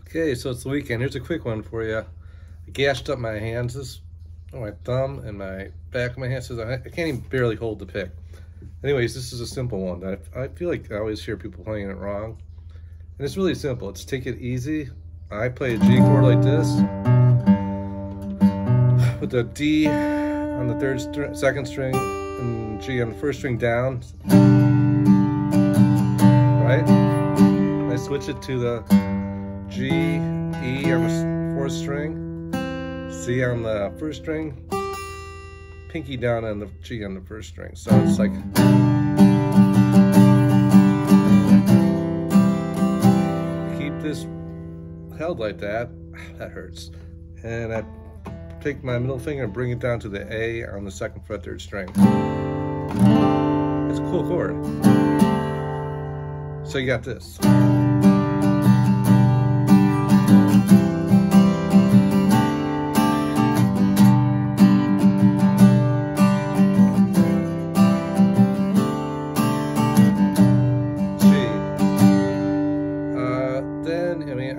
Okay, so it's the weekend. Here's a quick one for you. I gashed up my hands. This, oh, my thumb and my back of my hand says I, I can't even barely hold the pick. Anyways, this is a simple one. I, I feel like I always hear people playing it wrong. And it's really simple. It's take it easy. I play a G chord like this. With the D on the third, str second string, and G on the first string down. Right? I switch it to the G, E on the fourth string, C on the first string, pinky down on the G on the first string. So it's like keep this held like that. That hurts. And I take my middle finger and bring it down to the A on the second fret, third string. It's a cool chord. So you got this.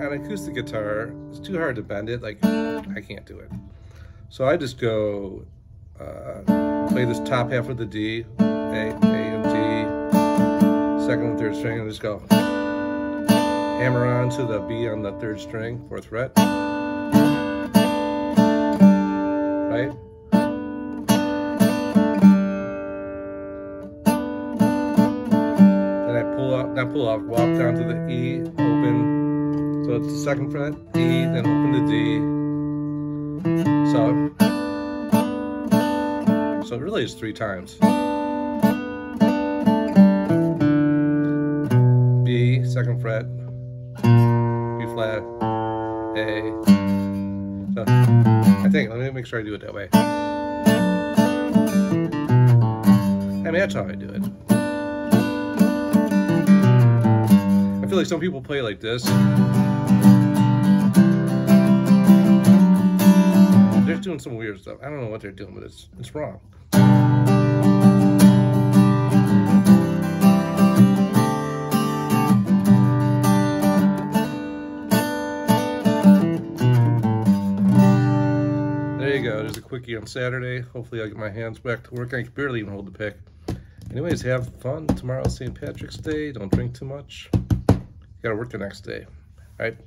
Acoustic guitar, it's too hard to bend it. Like, I can't do it. So I just go uh, play this top half of the D, A, A and D, second and third string, and just go hammer on to the B on the third string, fourth fret. Right? Then I pull off, not pull off, walk down to the E, open, so it's the second fret, E, then open the D. So, so it really is three times. B, second fret, B flat, A. So, I think, let me make sure I do it that way. I mean, that's how I do it. I feel like some people play like this. Doing some weird stuff. I don't know what they're doing, but it's it's wrong. There you go. There's a quickie on Saturday. Hopefully I'll get my hands back to work. I can barely even hold the pick. Anyways, have fun. Tomorrow's St. Patrick's Day. Don't drink too much. You gotta work the next day. All right.